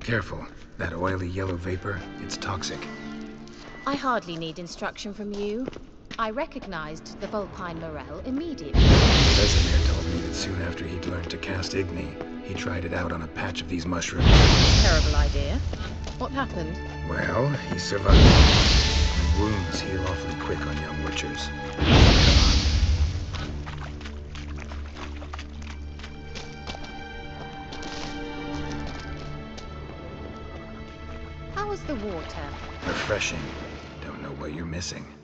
Careful. That oily yellow vapor, it's toxic. I hardly need instruction from you. I recognized the Vulpine Morel immediately. Vesemir told me that soon after he'd learned to cast Igni, he tried it out on a patch of these mushrooms. Terrible idea. What happened? Well, he survived. And wounds heal awfully quick on young witchers. Refreshing. Don't know what you're missing.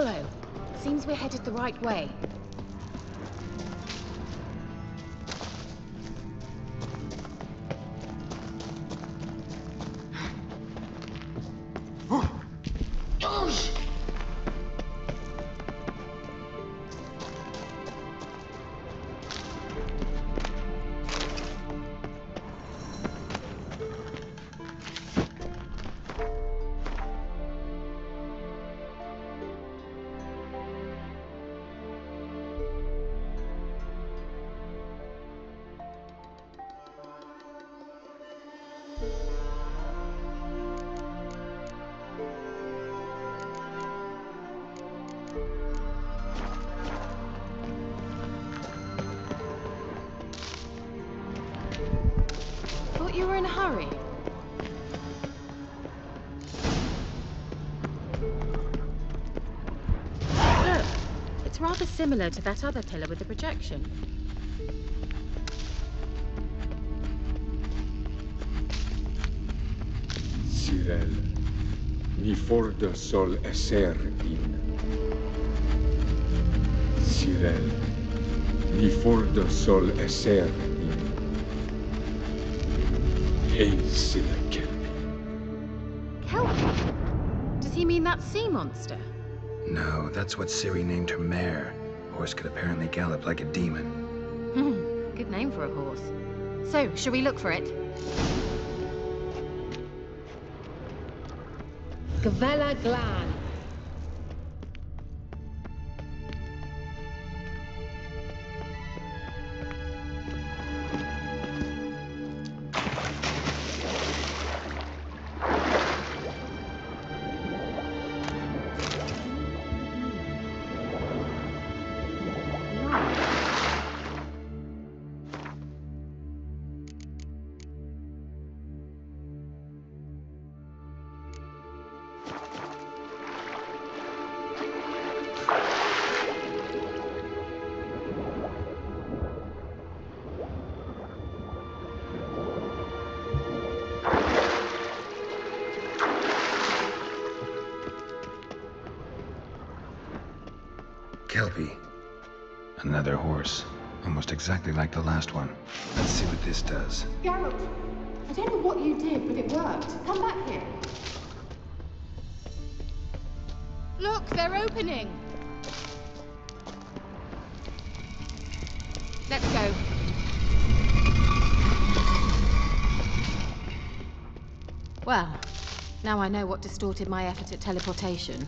Swallow. Seems we're headed the right way. Hurry. Look, it's rather similar to that other pillar with the projection. Cyril, ni forda sol esser in. Cyril, ni forda sol esser in. Hey, Silla Kelpie. Kelpie? Does he mean that sea monster? No, that's what Ciri named her mare. Horse could apparently gallop like a demon. Hmm, good name for a horse. So, shall we look for it? Gavella Glan. Exactly like the last one. Let's see what this does. Geralt, I don't know what you did, but it worked. Come back here. Look, they're opening! Let's go. Well, now I know what distorted my effort at teleportation.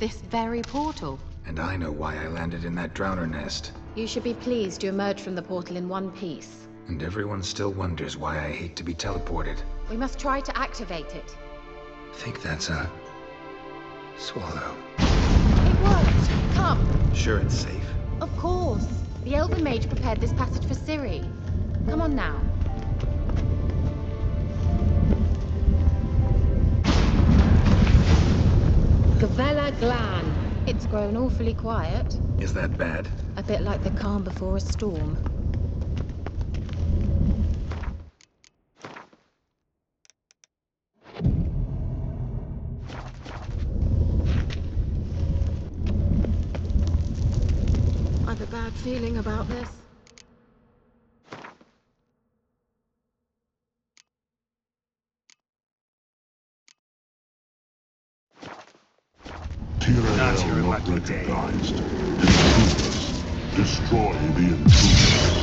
This very portal. And I know why I landed in that drowner nest. You should be pleased you emerged from the portal in one piece. And everyone still wonders why I hate to be teleported. We must try to activate it. Think that's a... swallow. It worked! Come! Sure it's safe. Of course! The Elven Mage prepared this passage for Ciri. Come on now. Gavella Glan. It's grown awfully quiet. Is that bad? A bit like the calm before a storm. I've a bad feeling about this. Not your lucky day. recognized. Destroy the intruders.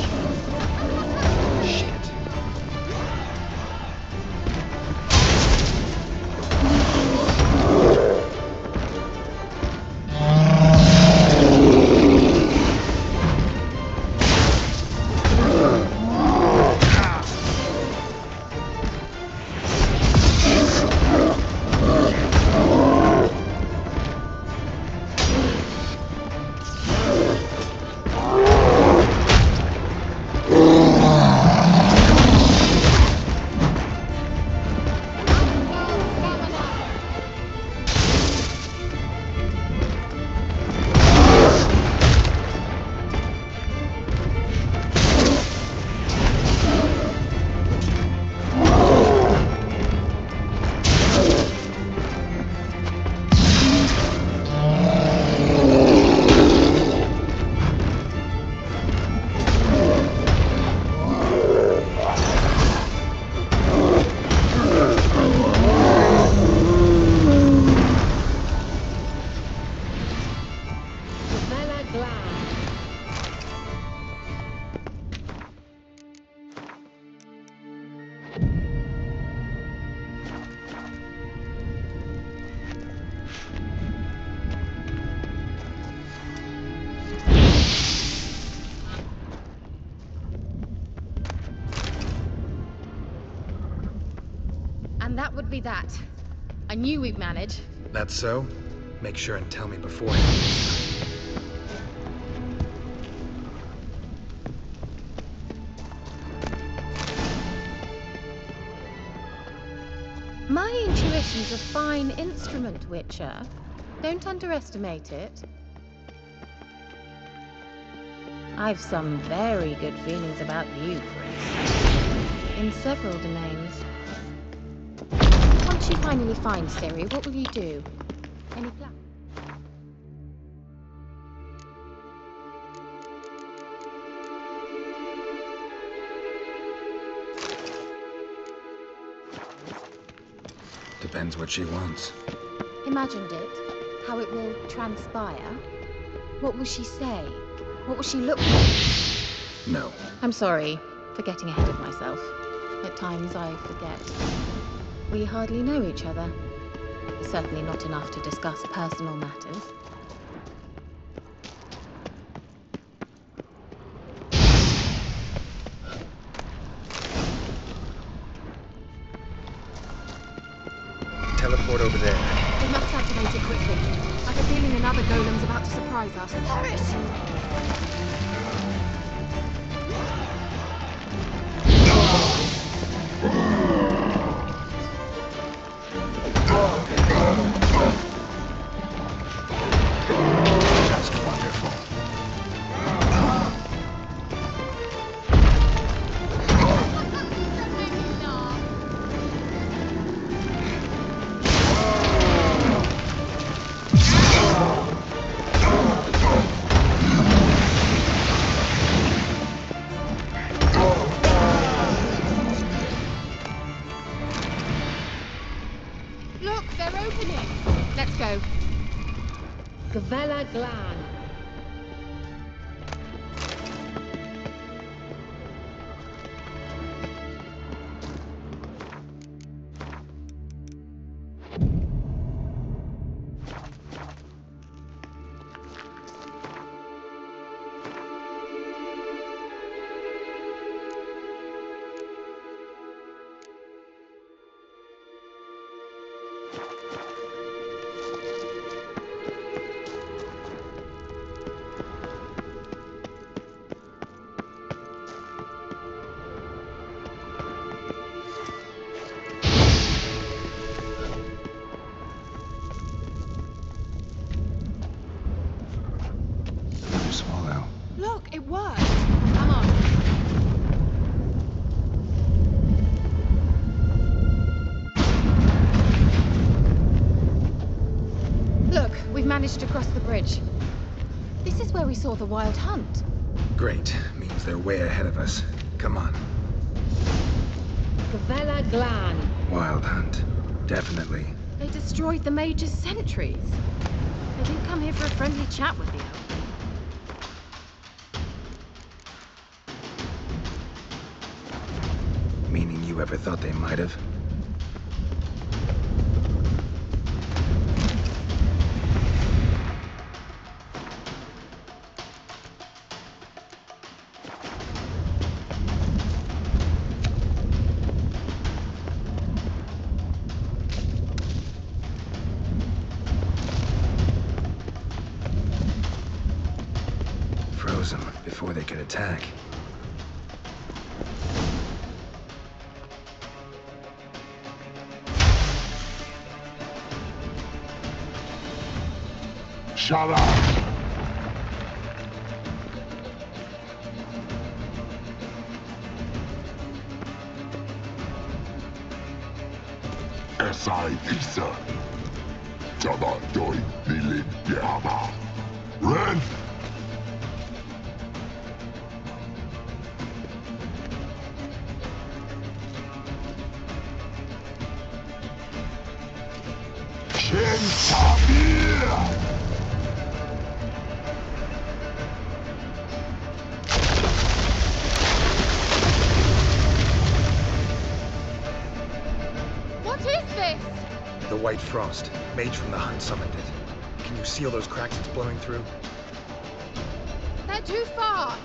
Be that. I knew we'd manage. That's so? Make sure and tell me beforehand. My intuition's a fine instrument, Witcher. Don't underestimate it. I've some very good feelings about you, Chris. In several domains. Once you finally find Ciri? what will you do? Any plan? Depends what she wants. Imagined it. How it will transpire. What will she say? What will she look like? No. I'm sorry for getting ahead of myself. At times I forget. We hardly know each other. Certainly not enough to discuss personal matters. Gavella managed to cross the bridge. This is where we saw the wild hunt. Great. Means they're way ahead of us. Come on. Gavella Glan. Wild hunt. Definitely. They destroyed the Major's sentries. They didn't come here for a friendly chat with elf. Meaning you ever thought they might have? Shut up! SI Visa. See those cracks it's blowing through? They're too far.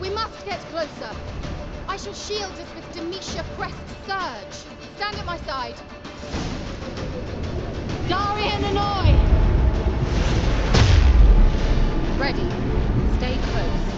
We must get closer. I shall shield us with Demetia Crest Surge. Stand at my side. Darian Hanoi! Ready. Stay close.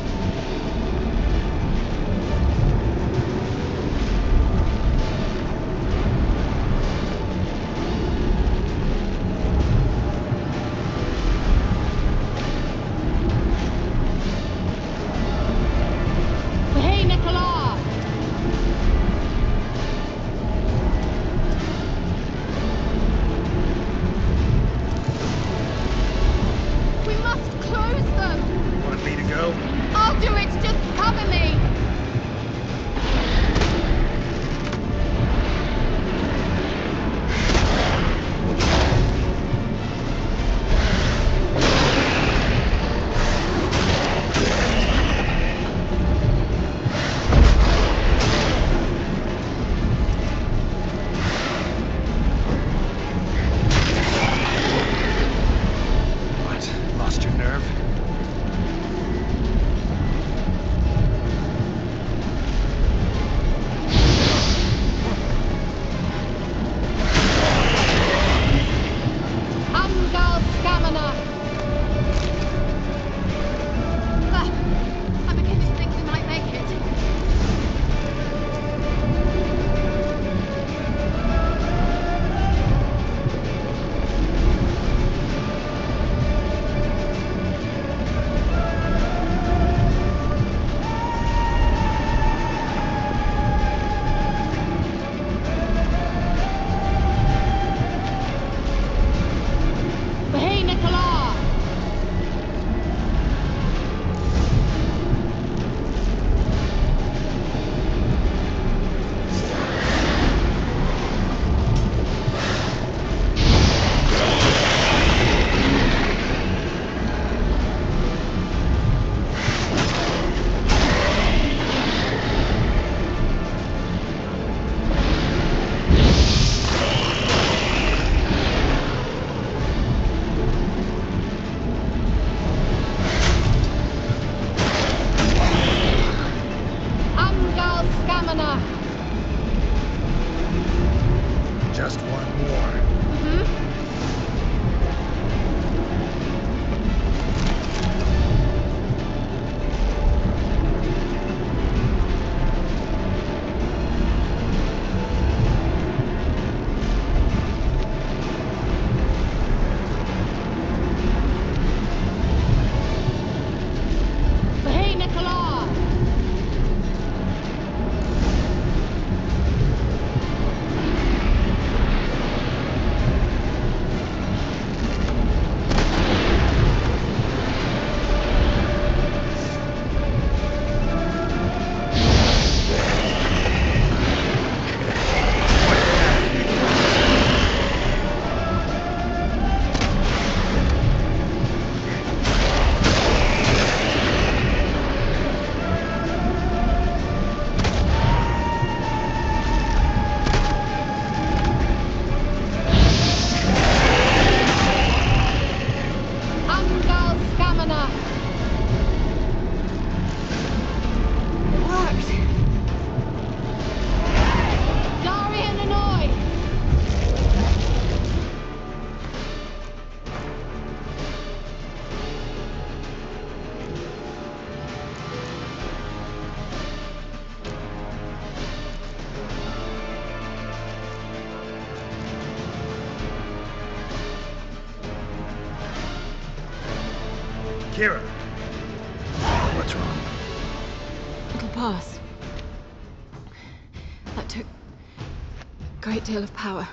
Power.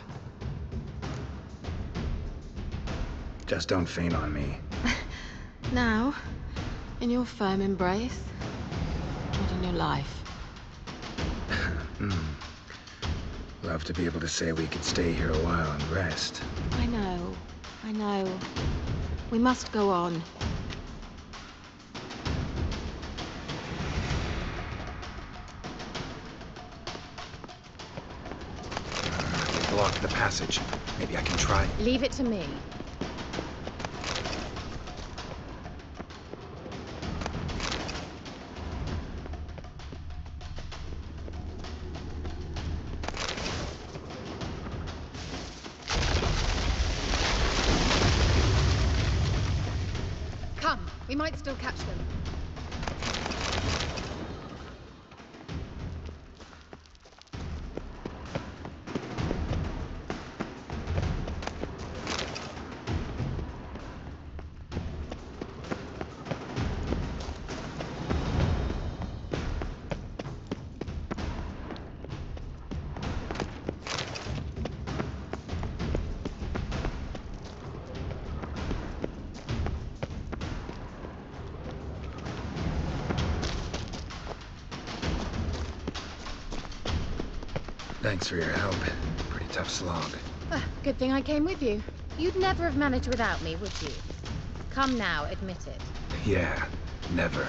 Just don't faint on me. Now, in your firm embrace, and in your life. Hmm. Love to be able to say we could stay here a while and rest. I know, I know. We must go on. The passage. Maybe I can try. Leave it to me. Thanks for your help. Pretty tough slog. Ah, good thing I came with you. You'd never have managed without me, would you? Come now, admit it. Yeah, never.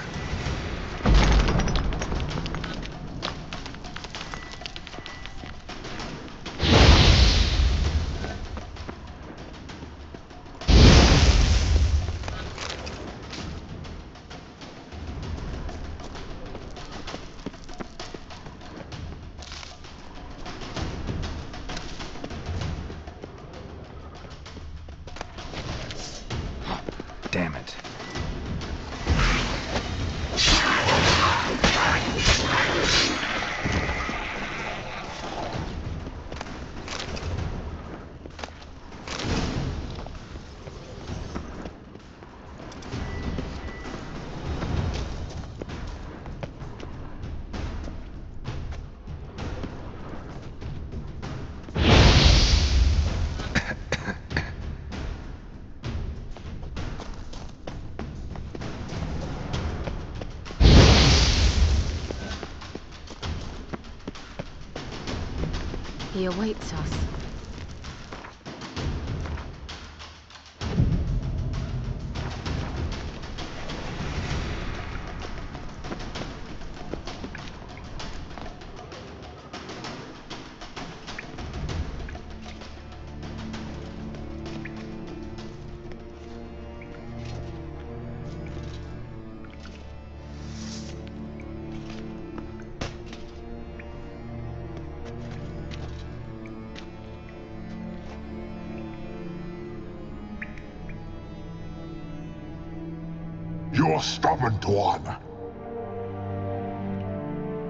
One.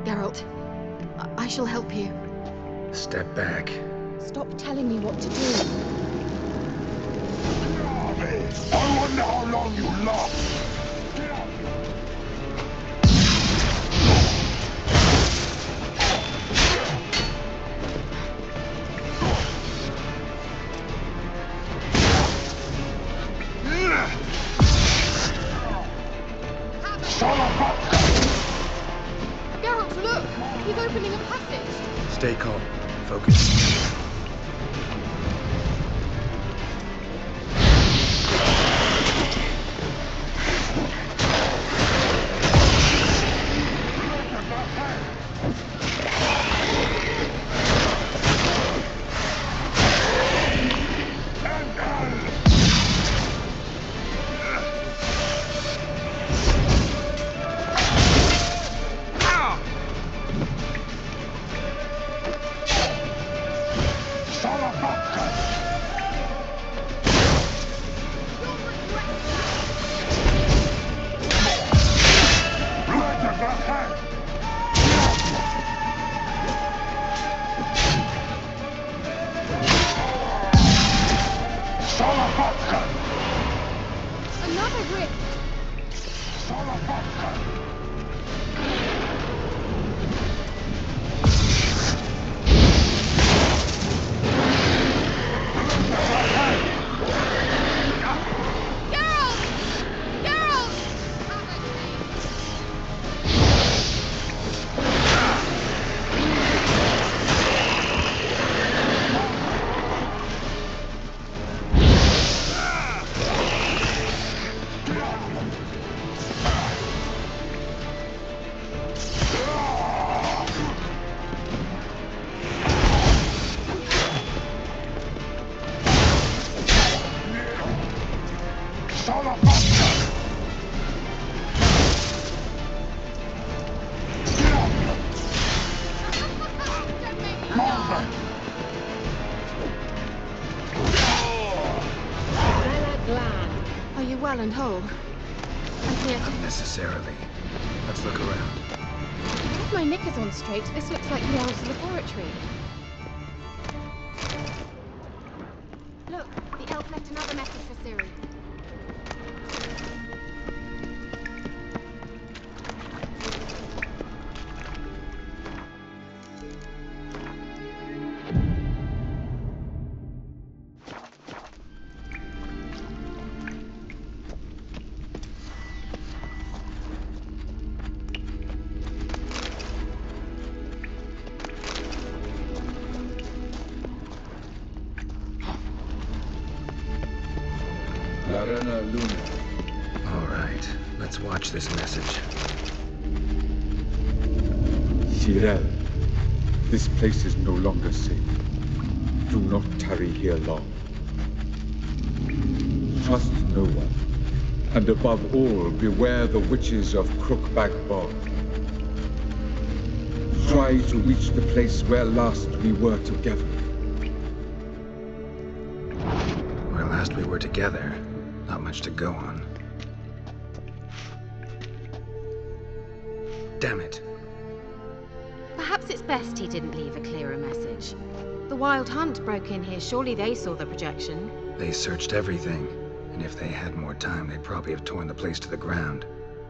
Geralt, I, I shall help you. Step back. Well and whole? I'm here. Unnecessarily. Let's look around. With my knickers on straight, this looks like the elves' laboratory. Look, the elf left another message for Ciri. Tarry here long. Trust no one. And above all, beware the witches of Crookback Bog. Try to reach the place where last we were together. Where last we were together, not much to go on. Damn it. Perhaps it's best he didn't leave a clearer message. The Wild Hunt broke in here. Surely they saw the projection. They searched everything, and if they had more time, they'd probably have torn the place to the ground.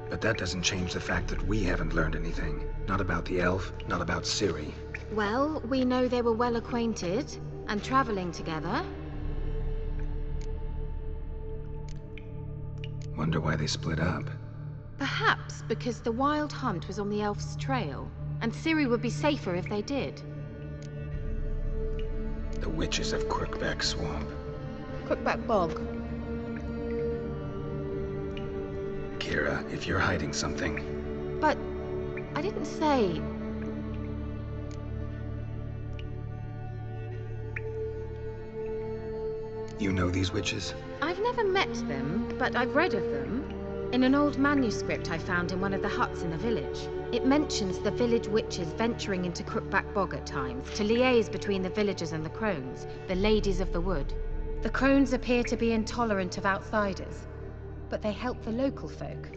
But that doesn't change the fact that we haven't learned anything. Not about the elf, not about Ciri. Well, we know they were well acquainted and traveling together. Wonder why they split up. Perhaps because the Wild Hunt was on the elf's trail, and Ciri would be safer if they did. The witches of Crookback Swamp. Crookback Bog. Keira, if you're hiding something, But I didn't say. you know these witches? I've never met them, but I've read of them. In an old manuscript I found in one of the huts in the village. It mentions the village witches venturing into Crookback Bog at times to liaise between the villagers and the crones, the ladies of the wood. The crones appear to be intolerant of outsiders, but they help the local folk.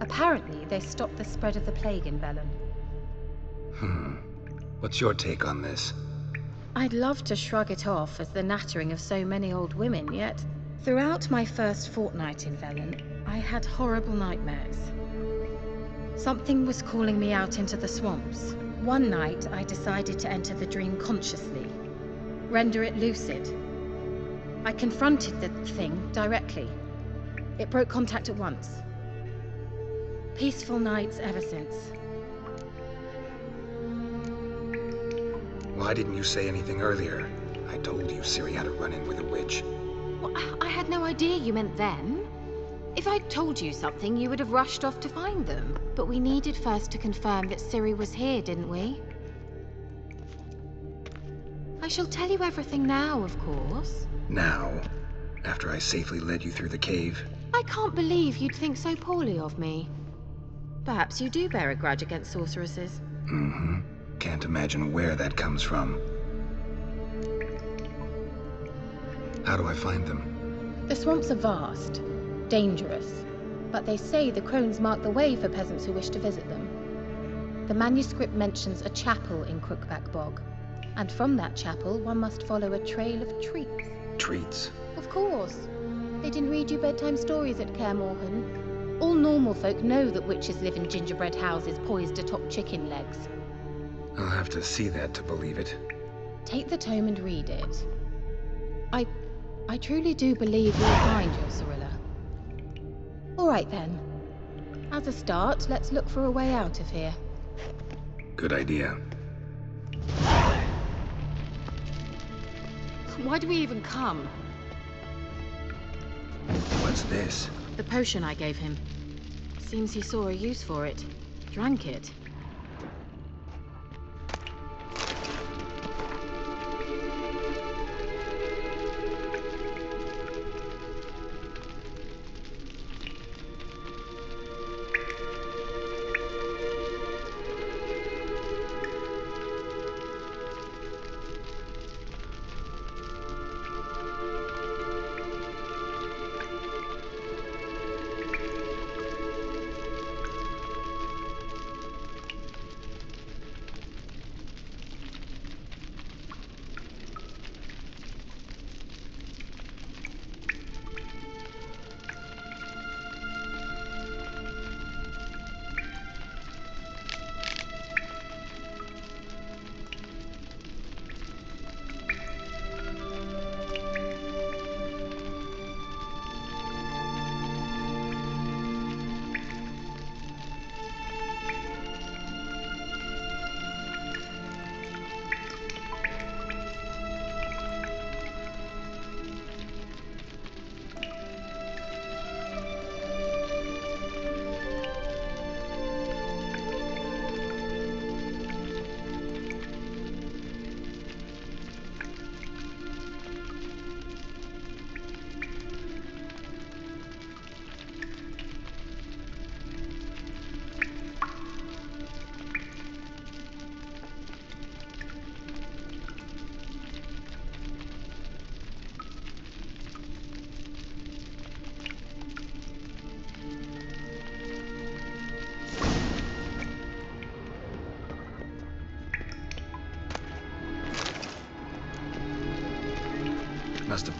Apparently, they stop the spread of the plague in Velen. Hmm. What's your take on this? I'd love to shrug it off as the nattering of so many old women, yet throughout my first fortnight in Velen, I had horrible nightmares. Something was calling me out into the swamps. One night, I decided to enter the dream consciously, render it lucid. I confronted the thing directly. It broke contact at once. Peaceful nights ever since. Why didn't you say anything earlier? I told you Ciri had a run-in with a witch. Well, I- I had no idea you meant them. If I'd told you something, you would have rushed off to find them. But we needed first to confirm that Ciri was here, didn't we? I shall tell you everything now, of course. Now, after I safely led you through the cave, I can't believe you'd think so poorly of me. Perhaps you do bear a grudge against sorceresses. mm-hmm. Can't imagine where that comes from. How do I find them? The swamps are vast, dangerous, but they say the crones mark the way for peasants who wish to visit them. The manuscript mentions a chapel in Crookback Bog, and from that chapel one must follow a trail of treats. Treats. Of course. They didn't read you bedtime stories at Kaer Morhen. All normal folk know that witches live in gingerbread houses poised atop chicken legs. I'll have to see that to believe it. Take the tome and read it. I. I truly do believe you'll find your Cirilla. All right then. As a start, let's look for a way out of here. Good idea. Why do we even come? What's this? The potion I gave him. Seems he saw a use for it. Drank it.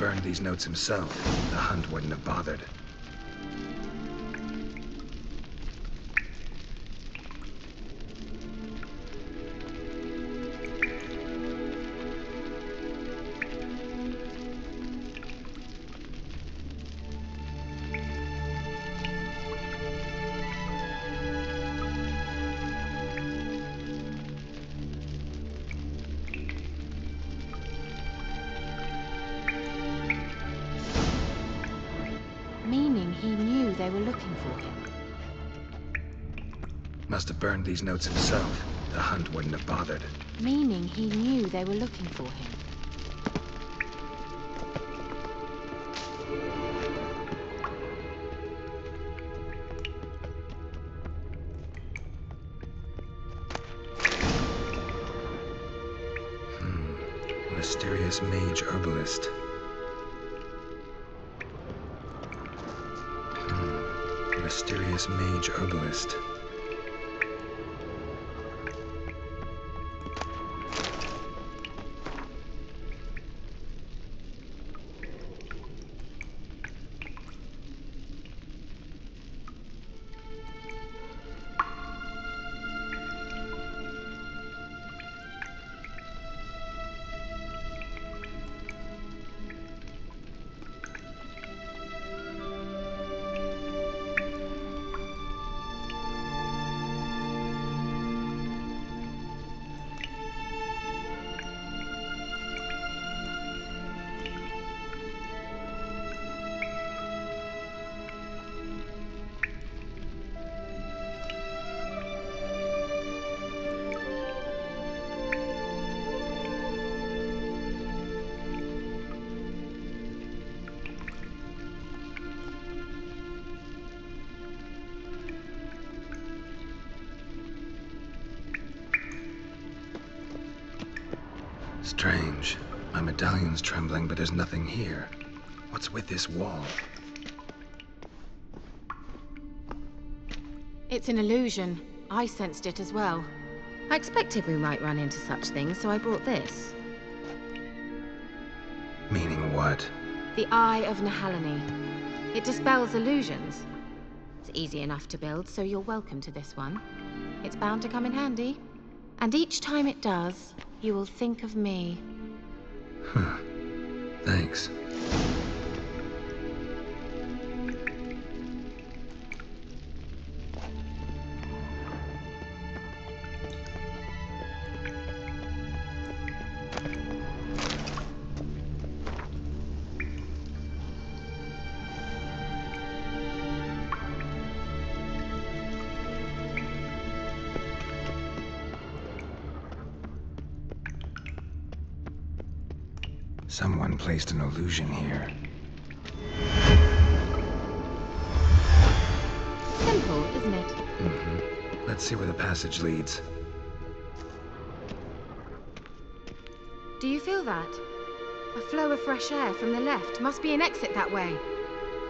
Burned these notes himself. The hunt wouldn't have bothered. Must have burned these notes himself. The hunt wouldn't have bothered. Meaning he knew they were looking for him. Hmm. Mysterious mage herbalist. Hmm. Mysterious mage herbalist. Medallion's trembling, but there's nothing here. What's with this wall? It's an illusion. I sensed it as well. I expected we might run into such things, so I brought this. Meaning what? The Eye of Nehaleni. It dispels illusions. It's easy enough to build, so you're welcome to this one. It's bound to come in handy. And each time it does, you will think of me. Thanks. Placed an illusion here. Simple, isn't it? Mm-hmm. Let's see where the passage leads. Do you feel that? A flow of fresh air from the left. Must be an exit that way.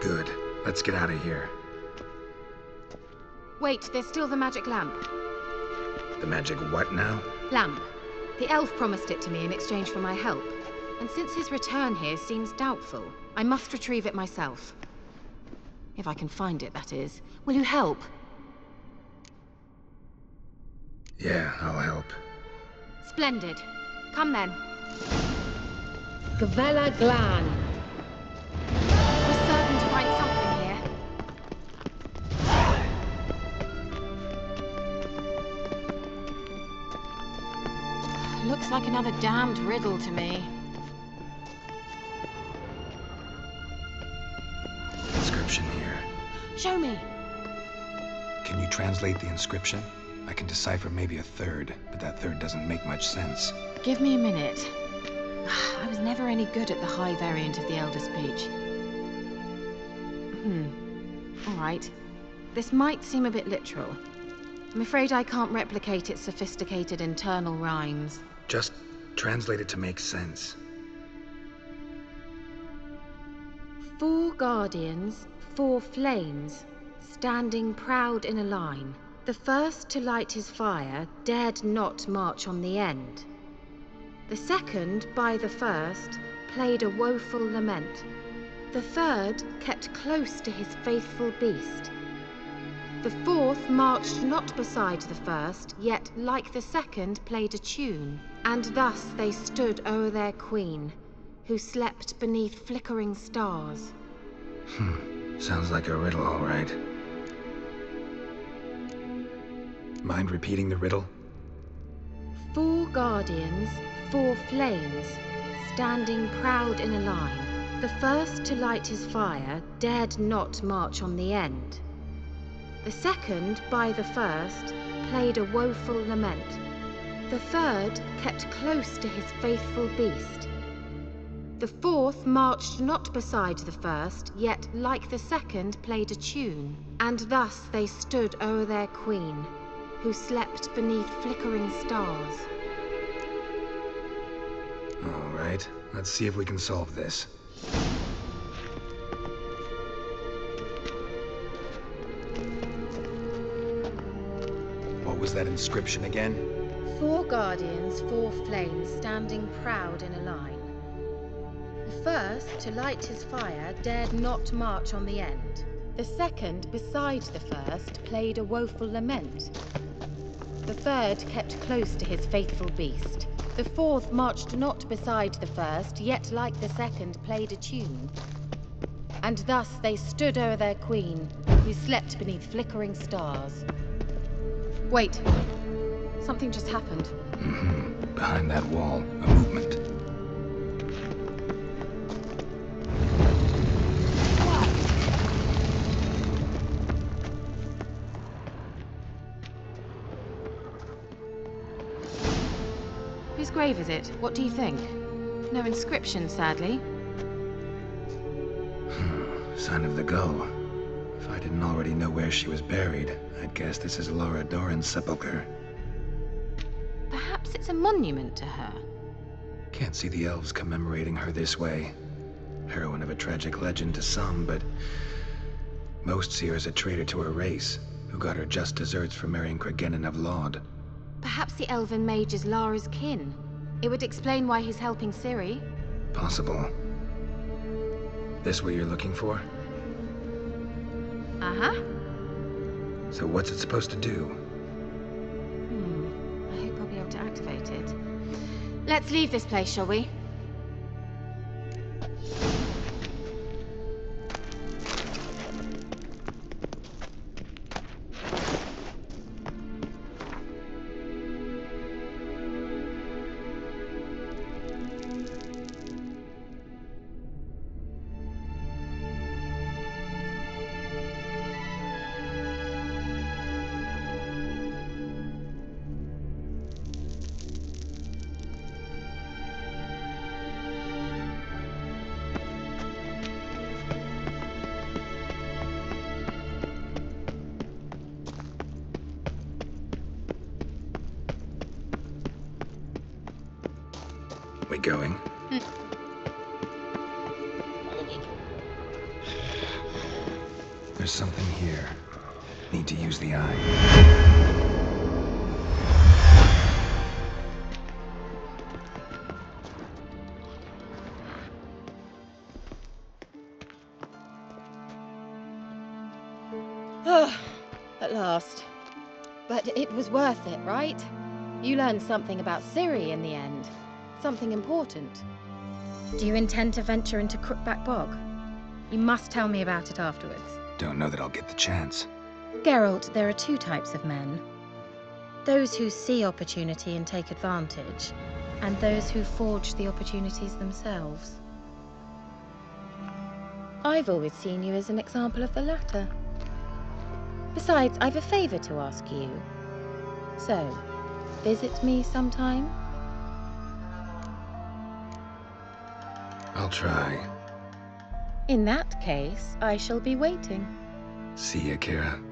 Good. Let's get out of here. Wait, there's still the magic lamp. The magic what now? Lamp. The elf promised it to me in exchange for my help. And since his return here seems doubtful, I must retrieve it myself. If I can find it, that is. Will you help? Yeah, I'll help. Splendid. Come then. Gavella Glan. We're certain to find something here. Looks like another damned riddle to me. Show me. Can you translate the inscription? I can decipher maybe a third, but that third doesn't make much sense. Give me a minute. I was never any good at the high variant of the Elder Speech. Hmm. All right. This might seem a bit literal. I'm afraid I can't replicate its sophisticated internal rhymes. Just translate it to make sense. Four guardians, four flames, standing proud in a line. The first to light his fire dared not march on the end. The second, by the first, played a woeful lament. The third kept close to his faithful beast. The fourth marched not beside the first, yet, like the second, played a tune. And thus they stood o'er their queen, who slept beneath flickering stars. Hmm. Sounds like a riddle, all right. Mind repeating the riddle? Four guardians, four flames, standing proud in a line. The first to light his fire dared not march on the end. The second, by the first, played a woeful lament. The third kept close to his faithful beast. The fourth marched not beside the first, yet, like the second, played a tune. And thus they stood o'er their queen, who slept beneath flickering stars. All right, let's see if we can solve this. What was that inscription again? Four guardians, four flames, standing proud in a line. First, to light his fire, dared not march on the end. The second, beside the first, played a woeful lament. The third kept close to his faithful beast. The fourth marched not beside the first, yet like the second played a tune. And thus they stood o'er their queen, who slept beneath flickering stars. Wait. Something just happened. Mm-hmm. Behind that wall, a movement. Grave is it? What do you think? No inscription, sadly. Hmm. Sign of the gull. If I didn't already know where she was buried, I'd guess this is Lara Dorren's sepulcher. Perhaps it's a monument to her. Can't see the elves commemorating her this way. Heroine of a tragic legend to some, but most see her as a traitor to her race, who got her just deserts for marrying Cregennan of Lod. Perhaps the elven mage is Lara's kin. It would explain why he's helping Ciri. Possible. This what you're looking for? Uh-huh. So what's it supposed to do? Hmm. I hope I'll be able to activate it. Let's leave this place, shall we? We was worth it, right? You learned something about Ciri in the end. Something important. Do you intend to venture into Crookback Bog? You must tell me about it afterwards. Don't know that I'll get the chance. Geralt, there are two types of men. Those who see opportunity and take advantage, and those who forge the opportunities themselves. I've always seen you as an example of the latter. Besides, I've a favor to ask you. So, visit me sometime? I'll try. In that case, I shall be waiting. See ya, Keira.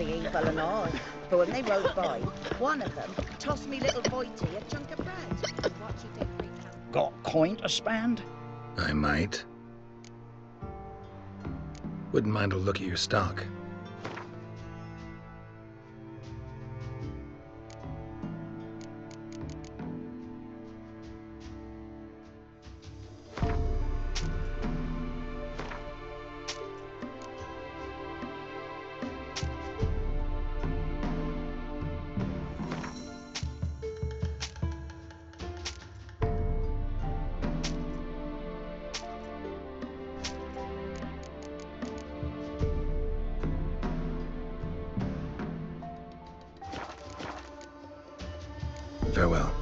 Blackens be evil and all. But when they rode by, one of them tossed me little Boitie a chunk of bread. What you did recount Got coin to spend? I might. Wouldn't mind a look at your stock. Farewell.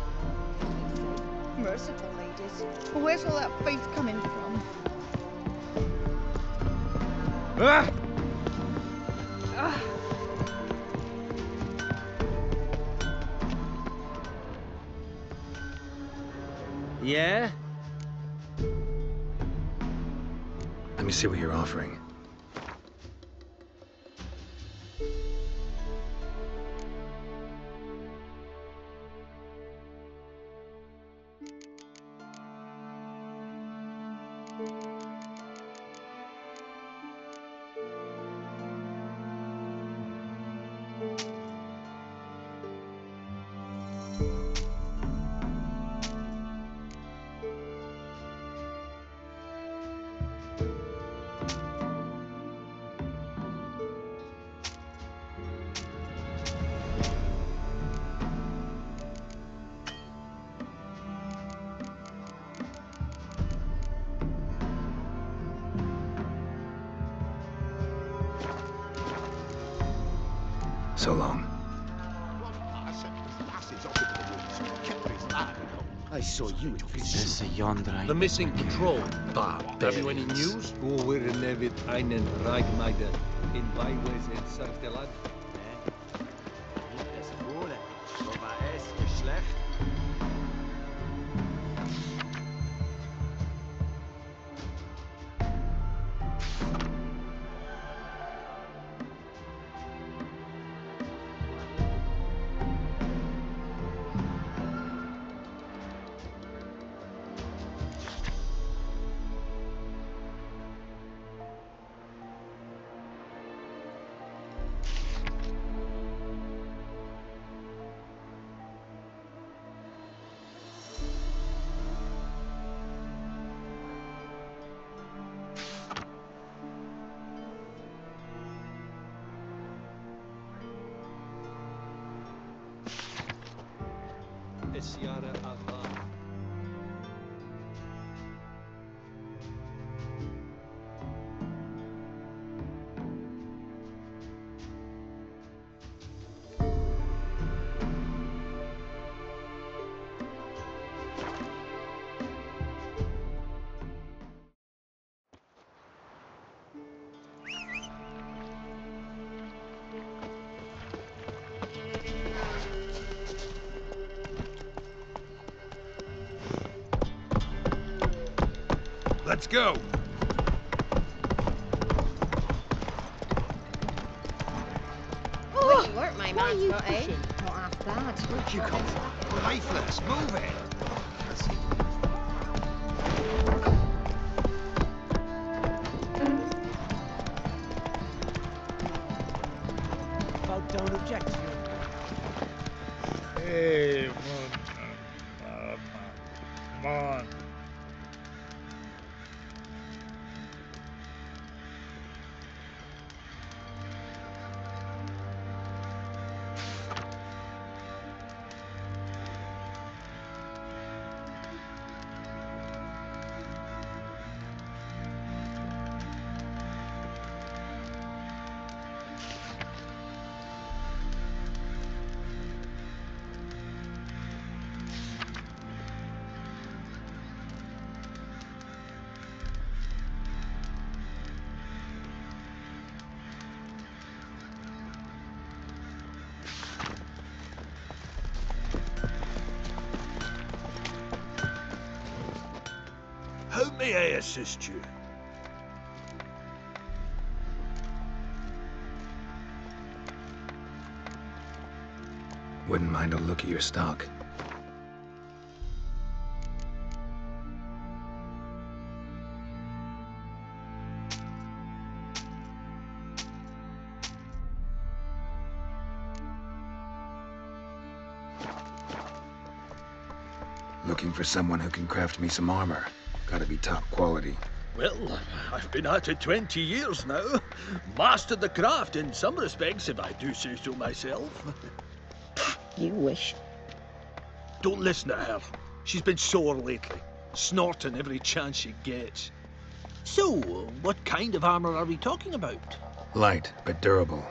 Merciful ladies. But where's all that faith coming from? Ah! Yeah? Let me see what you're offering. Saw you in This yonder. The missing patrol. Have you any news? Wo wir levit einen Reichmeister in Beiwes in Sartelat? Esiara Allah. Let's go. Wouldn't my man's eh? Not half bad. Where'd you come from? Lifeless. Move it. Assist you? Wouldn't mind a look at your stock. Looking for someone who can craft me some armor. Gotta be top quality. Well, I've been at it 20 years now. Mastered the craft in some respects, if I do say so myself. You wish. Don't listen to her. She's been sore lately, snorting every chance she gets. So, what kind of armor are we talking about? Light, but durable.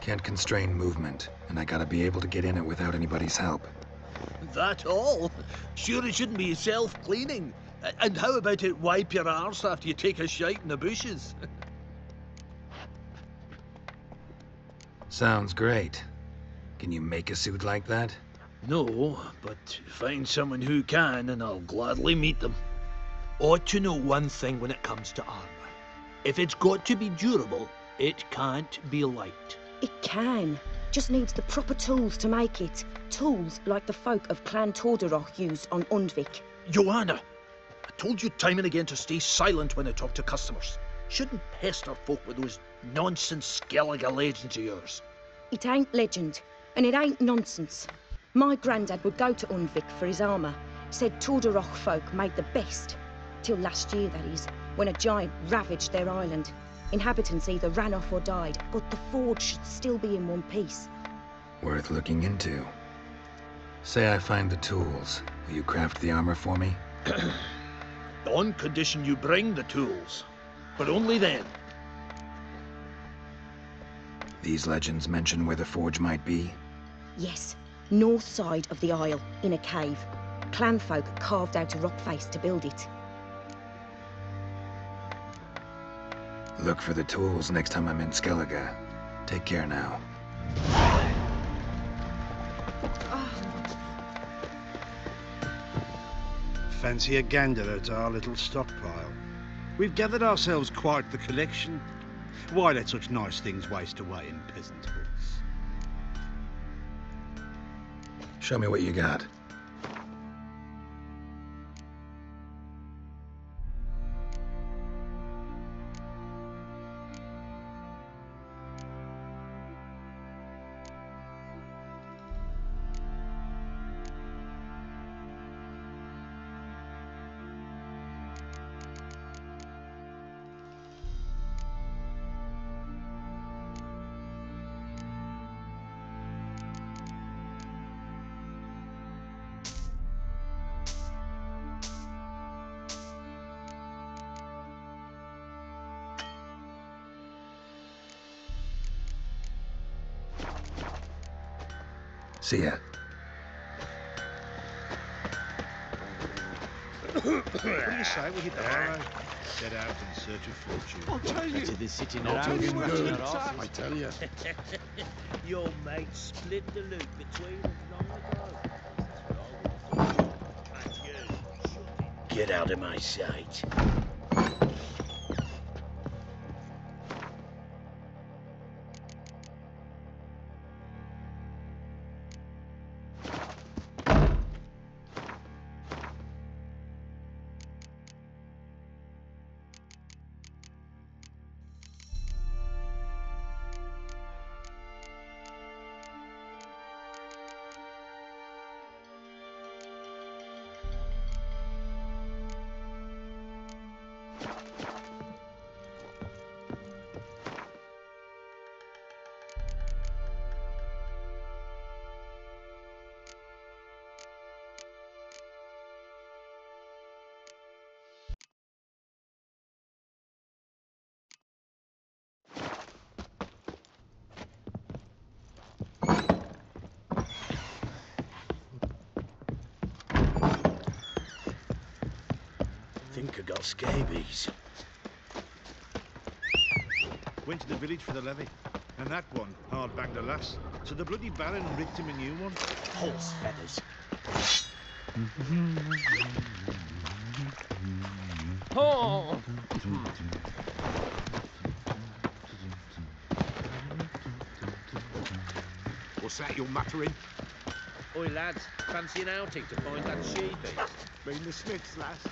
Can't constrain movement, and I gotta be able to get in it without anybody's help. That all? Sure it shouldn't be self-cleaning. A- And how about it wipe your arse after you take a shite in the bushes? Sounds great. Can you make a suit like that? no, but find someone who can and I'll gladly meet them. Ought to know one thing when it comes to armor. If it's got to be durable, it can't be light. It can. Just needs the proper tools to make it. Tools like the folk of Clan Tordaroch used on Undvik. Joanna, I told you time and again to stay silent when I talk to customers. Shouldn't pester folk with those nonsense Skellige legends of yours. It ain't legend, and it ain't nonsense. My granddad would go to Undvik for his armour. Said Tordaroch folk made the best. Till last year, that is, when a giant ravaged their island. Inhabitants either ran off or died, but the forge should still be in one piece. Worth looking into. Say I find the tools. Will you craft the armor for me? On condition you bring the tools. But only then. These legends mention where the forge might be. Yes, north side of the isle, in a cave. Clanfolk carved out a rock face to build it. Look for the tools next time I'm in Skellige. Take care now. Ah, Fancy a gander at our little stockpile. We've gathered ourselves quite the collection. Why let such nice things waste away in peasant huts? Show me what you got. See ya. What do you say we hit the high road? Set out in search of fortune. I'll tell you. To the sitting Not around looking scratching good, our arses. I tell you. Your mate split the loot between us long ago. Get out of my sight. Think I got scabies. Went to the village for the levy. And that one hard banged a lass. So the bloody Baron rigged him a new one. Horse feathers. Oh! What's that you're muttering? Oi, lads, fancy an outing to find that sheep Mean the Smiths, lass.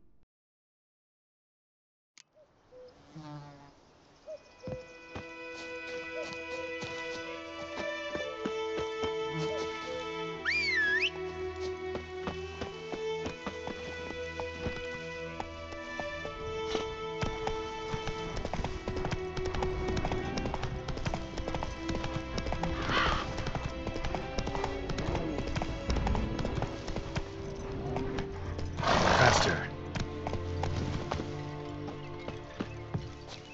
Faster.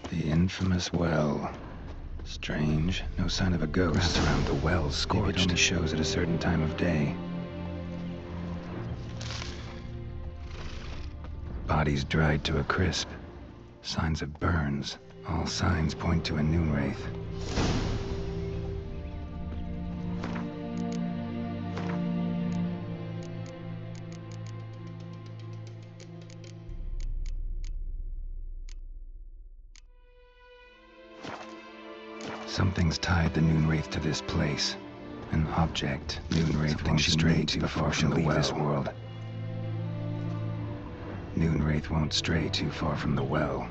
The infamous well. Strange. No sign of a ghost. Around the well scorched. Maybe it only shows at a certain time of day. Bodies dried to a crisp. Signs of burns. All signs point to a noon to this place. An object. Noon Wraith won't stray too far from the well. this world. Noon Wraith won't stray too far from the well.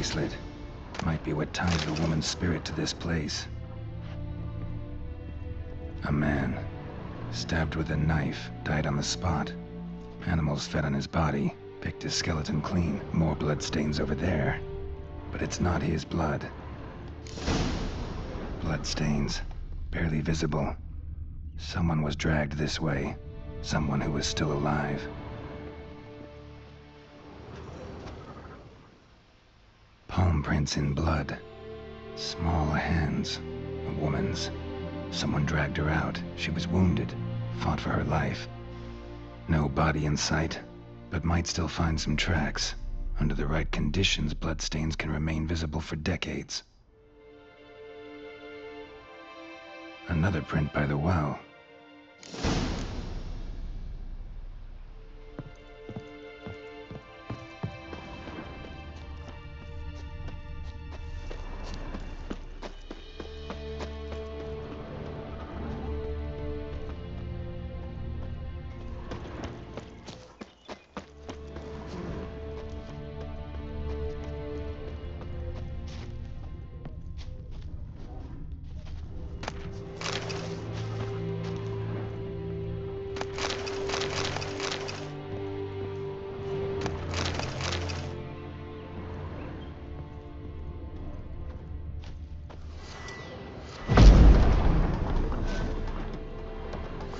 Bracelet might be what ties the woman's spirit to this place. A man, stabbed with a knife, died on the spot. Animals fed on his body, picked his skeleton clean. More bloodstains over there. But it's not his blood. Bloodstains, barely visible. Someone was dragged this way. Someone who was still alive. Prints in blood. Small hands. A woman's. Someone dragged her out. She was wounded. Fought for her life. No body in sight, but might still find some tracks. Under the right conditions, bloodstains can remain visible for decades. Another print by the well.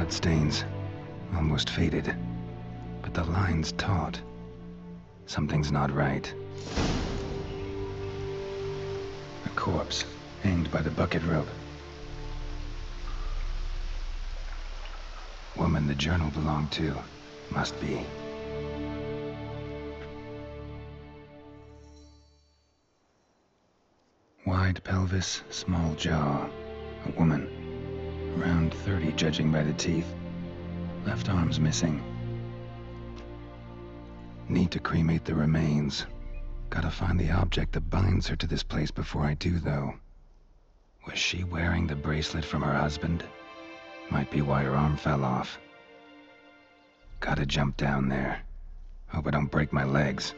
Bloodstains. Almost faded. But the line's taut. Something's not right. A corpse, hanged by the bucket rope. Woman the journal belonged to. Must be. Wide pelvis, small jaw. A woman. Around 30, judging by the teeth. Left arm's missing. Need to cremate the remains. Gotta find the object that binds her to this place before I do, though. Was she wearing the bracelet from her husband? Might be why her arm fell off. Gotta jump down there. Hope I don't break my legs.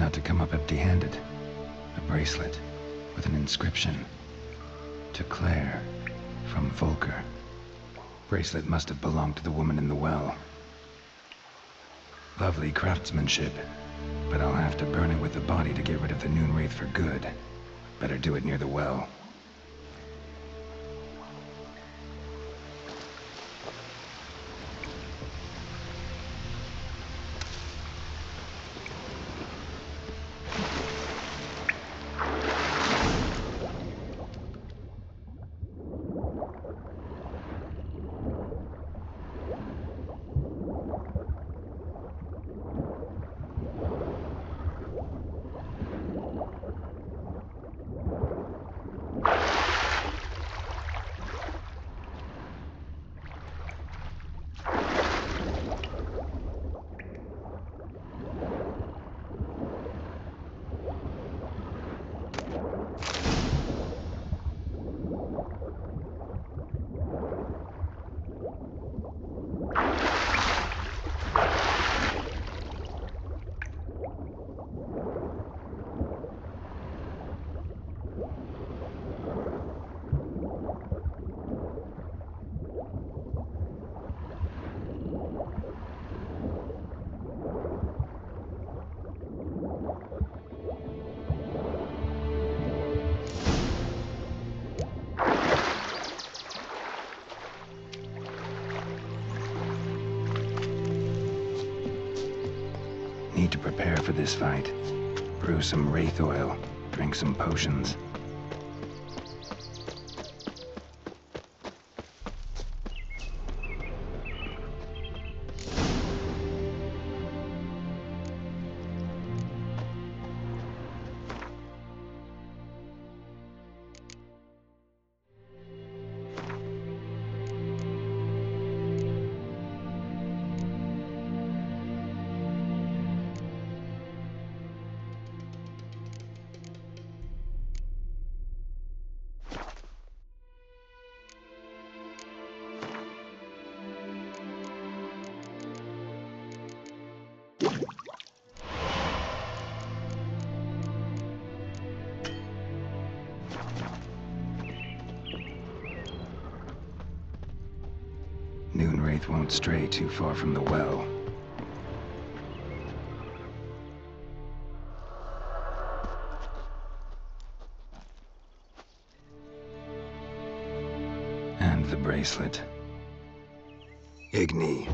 Not to come up empty-handed. A bracelet with an inscription. To Claire, from Volker. Bracelet must have belonged to the woman in the well. Lovely craftsmanship, but I'll have to burn it with the body to get rid of the Noon Wraith for good. Better do it near the well. Some potions. Won't stray too far from the well. And the bracelet. Igni.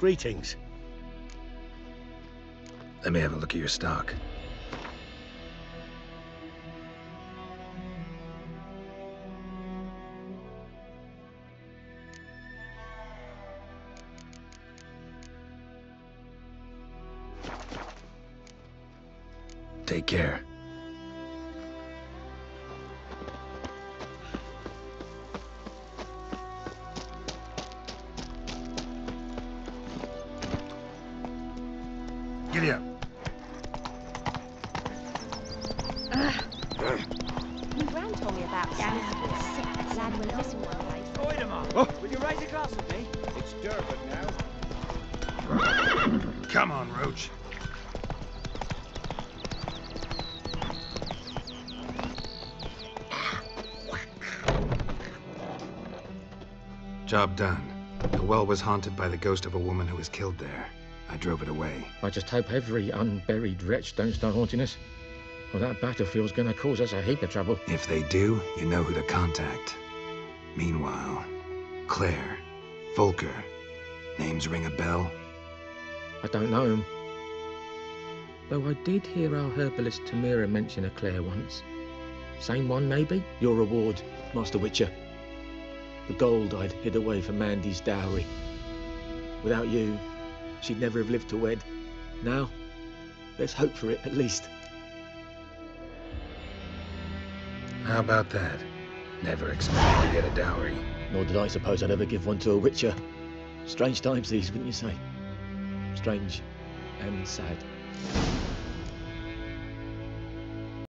Greetings. Let me have a look at your stock. Job done. The well was haunted by the ghost of a woman who was killed there. I drove it away. I just hope every unburied wretch don't start haunting us. Well, that battlefield's gonna cause us a heap of trouble. If they do, you know who to contact. Meanwhile, Claire, Volker, names ring a bell? I don't know 'em. Though I did hear our herbalist Tomira mention a Claire once. Same one, maybe? Your reward, Master Witcher. Gold I'd hid away for Mandy's dowry. Without you, she'd never have lived to wed. Now, there's hope for it, at least. How about that? Never expected to get a dowry. Nor did I suppose I'd ever give one to a Witcher. Strange times these, wouldn't you say? Strange and sad.